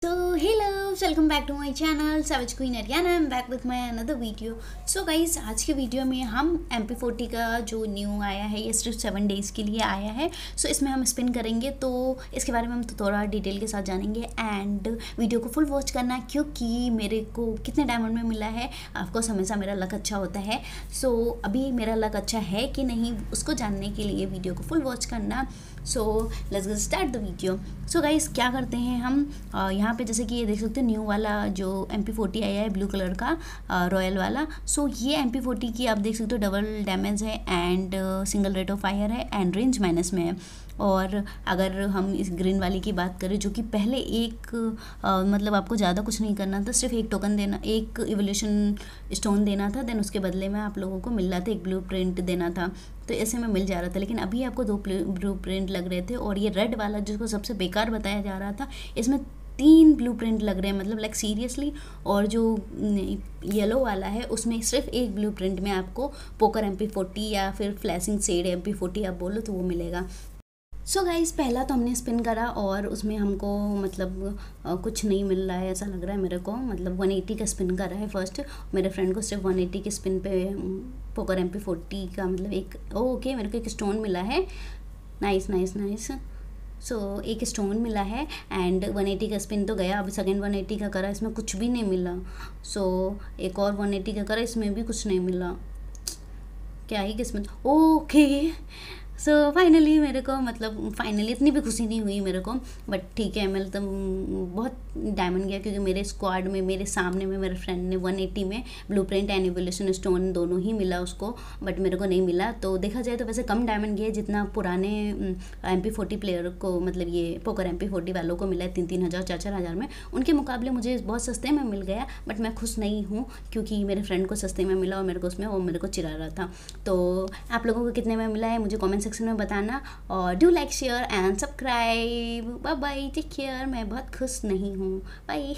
So hello, welcome back to my channel Savage Queen Ariana. I'm back with my another video. So guys आज के video में हम M P forty का जो new आया है ये सिर्फ़ सेवन डेज़ के लिए आया है। सो so, इसमें हम स्पिन करेंगे तो इसके बारे में हम तो थोड़ा डिटेल के साथ जानेंगे। एंड वीडियो को फुल वॉच करना क्योंकि मेरे को कितने डायमंड में मिला है आपको हमेशा मेरा लक अच्छा होता है। सो so, अभी मेरा लक अच्छा है कि नहीं उसको जानने के लिए वीडियो को फुल वॉच करना। So let's start the video so guys क्या करते हैं हम? यहाँ पे जैसे कि ये देख सकते हो न्यू वाला जो एम पी फोर्टी आया है ब्लू कलर का रॉयल वाला। सो so, ये एम पी फोर्टी की आप देख सकते हो डबल डैमेज है and single rate of fire है एंड रेंज माइनस में है। और अगर हम इस ग्रीन वाली की बात करें जो कि पहले एक आ, मतलब आपको ज़्यादा कुछ नहीं करना था सिर्फ़ एक टोकन देना एक इवोल्यूशन स्टोन देना था देन उसके बदले में आप लोगों को मिल रहा था एक ब्लू प्रिंट देना था। तो ऐसे में मिल जा रहा था लेकिन अभी आपको दो ब्लू प्रिंट लग रहे थे और ये रेड वाला जिसको सबसे बेकार बताया जा रहा था इसमें तीन ब्लूप्रिंट लग रहे हैं मतलब लाइक सीरियसली और जो येलो वाला है, उसमें सिर्फ़ एक ब्लूप्रिंट में आपको पोकर एम पी या फिर फ्लैशिंग सेड एम पी आप बोलो तो वो मिलेगा। सो so गाइज़ पहला तो हमने स्पिन करा और उसमें हमको मतलब कुछ नहीं मिल रहा है, ऐसा लग रहा है मेरे को। मतलब 180 का स्पिन करा है फ़र्स्ट मेरे फ्रेंड को सिर्फ़ 180 के स्पिन पे पोकर एम पी फोर्टी का मतलब एक ओके मेरे को एक स्टोन मिला है। Nice nice nice so so, एक स्टोन मिला है एंड 180 का स्पिन तो गया। अभी सेकेंड 180 का करा इसमें कुछ भी नहीं मिला। सो so, एक और 180 का करा इसमें भी कुछ नहीं मिला। क्या ही किस्मत। ओके सो so, फाइनली मेरे को मतलब फाइनली इतनी भी खुशी नहीं हुई मेरे को बट ठीक है मैं तो बहुत डायमंड गया क्योंकि मेरे स्क्वाड में मेरे सामने में मेरे फ्रेंड ने 180 में blueprint and evolution stone दोनों ही मिला उसको बट मेरे को नहीं मिला। तो देखा जाए तो वैसे कम डायमंड गया जितना पुराने एम पी फोर्टी प्लेयर को मतलब ये पोकर एम पी फोर्टी वालों को मिला है तीन तीन हज़ार चार चार हज़ार में। उनके मुकाबले मुझे बहुत सस्ते में मिल गया बट मैं खुश नहीं हूँ क्योंकि मेरे फ्रेंड को सस्ते में मिला और मेरे को उसमें वो मेरे को चिरा रहा था। तो आप लोगों को कितने में मिला है मुझे कॉमेंट सेक्शन में बताना। और do like share and subscribe bye bye take care मैं बहुत खुश नहीं हूँ। बाय